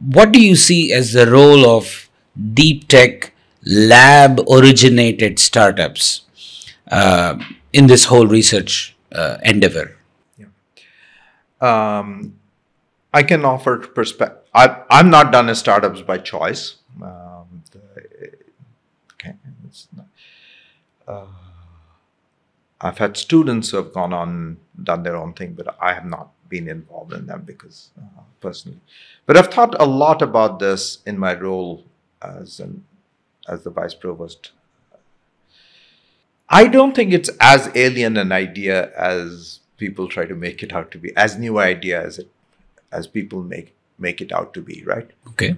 what do you see as the role of deep tech lab originated startups uh, in this whole research uh, endeavor? Yeah. Um, I can offer perspective. I'm not done as startups by choice. Um, the, okay, not, uh, I've had students who have gone on done their own thing, but I have not been involved in them because uh, personally. But I've thought a lot about this in my role as an as the vice provost. I don't think it's as alien an idea as people try to make it out to be, as new idea as it as people make make it out to be, right? Okay.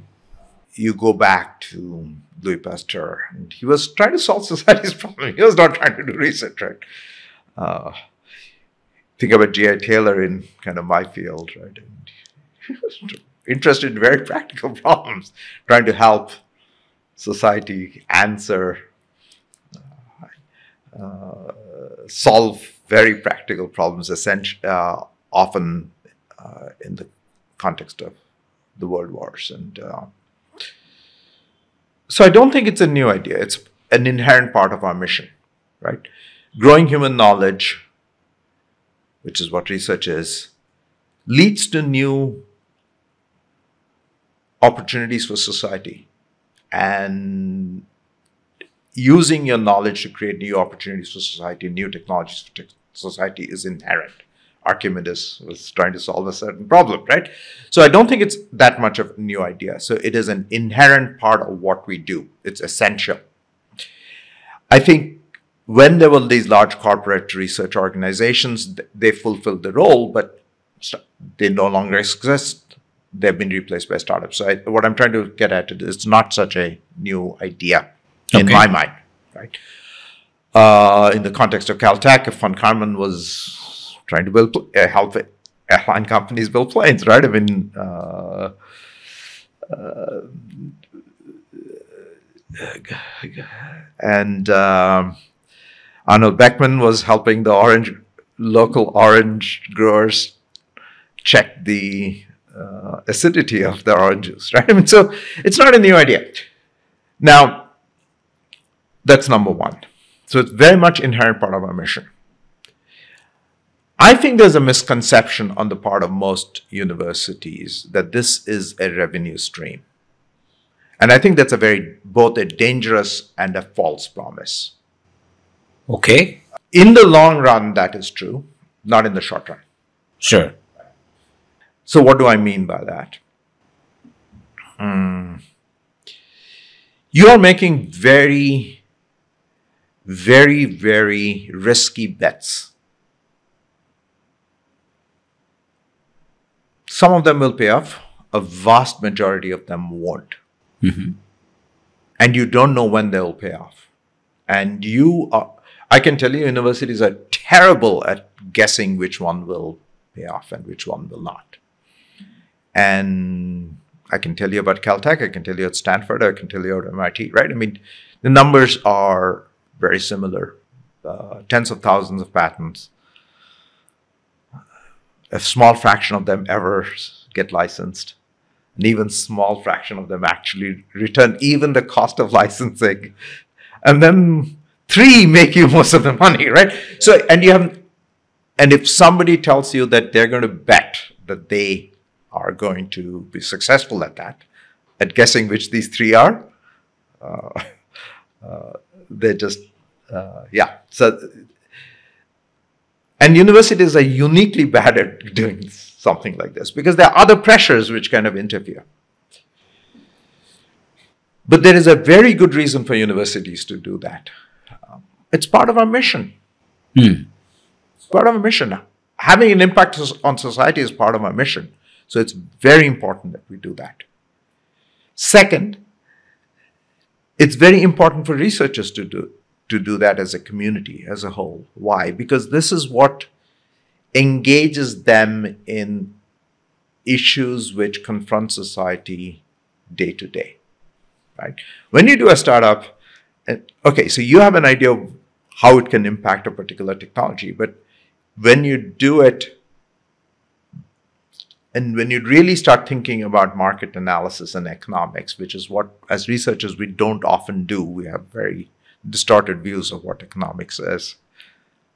You go back to Louis Pasteur, and he was trying to solve society's problem. He was not trying to do research, right? Uh, think about G.I. Taylor in kind of my field, right? And he was interested in very practical problems, trying to help society answer, uh, uh, solve very practical problems, essentially, uh, often uh, in the context of the world wars. And uh, so I don't think it's a new idea. It's an inherent part of our mission, right? Growing human knowledge, which is what research is, leads to new opportunities for society. And using your knowledge to create new opportunities for society, new technologies for society is inherent. Archimedes was trying to solve a certain problem, right? So I don't think it's that much of a new idea. So it is an inherent part of what we do. It's essential. I think when there were these large corporate research organizations, they fulfilled the role, but they no longer exist. They've been replaced by startups. So I, what I'm trying to get at is it's not such a new idea in my mind, right? Uh, in the context of Caltech, if von Karman was trying to build uh, help airline companies build planes, right? I mean, uh, uh, and um, Arnold Beckman was helping the orange local orange growers check the uh, acidity of their orange juice, right? I mean, so it's not a new idea. Now, that's number one. So it's very much inherent part of our mission. I think there's a misconception on the part of most universities that this is a revenue stream. And I think that's a very both a dangerous and a false promise. Okay. In the long run, that is true, not in the short run. Sure. So, what do I mean by that? Hmm. You are making very, very, very risky bets Some of them will pay off, a vast majority of them won't. Mm-hmm. And you don't know when they'll pay off. And you are, I can tell you, universities are terrible at guessing which one will pay off and which one will not. And I can tell you about Caltech, I can tell you at Stanford, I can tell you at MIT, right? I mean, the numbers are very similar uh, tens of thousands of patents a small fraction of them ever get licensed. An even small fraction of them actually return even the cost of licensing. And then three make you most of the money, right? So, and you have, and if somebody tells you that they're going to bet that they are going to be successful at that, at guessing which these three are, uh, uh, they just, uh, yeah. So and universities are uniquely bad at doing something like this because there are other pressures which kind of interfere. But there is a very good reason for universities to do that. It's part of our mission. Hmm. It's part of our mission. Having an impact on society is part of our mission. So it's very important that we do that. Second, it's very important for researchers to do to do that as a community, as a whole. Why? Because this is what engages them in issues which confront society day to day. Right? When you do a startup, okay, so you have an idea of how it can impact a particular technology, but when you do it and when you really start thinking about market analysis and economics, which is what, as researchers, we don't often do, we have very distorted views of what economics is,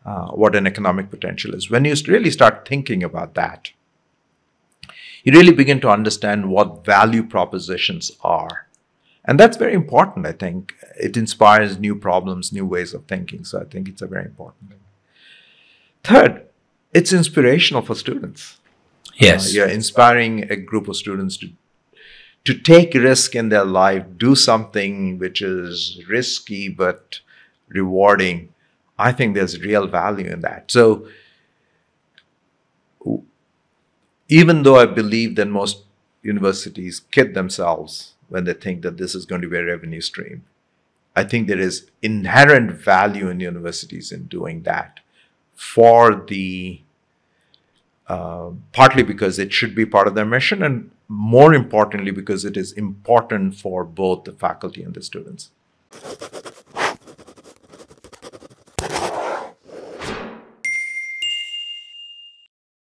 uh, what an economic potential is. When you really start thinking about that, you really begin to understand what value propositions are. And that's very important, I think. It inspires new problems, new ways of thinking. So I think it's a very important thing. Third, it's inspirational for students. Yes. Uh, you're inspiring a group of students to to take risk in their life, do something which is risky but rewarding. I think there's real value in that. So even though I believe that most universities kid themselves when they think that this is going to be a revenue stream, I think there is inherent value in universities in doing that for the uh, partly because it should be part of their mission, and more importantly, because it is important for both the faculty and the students.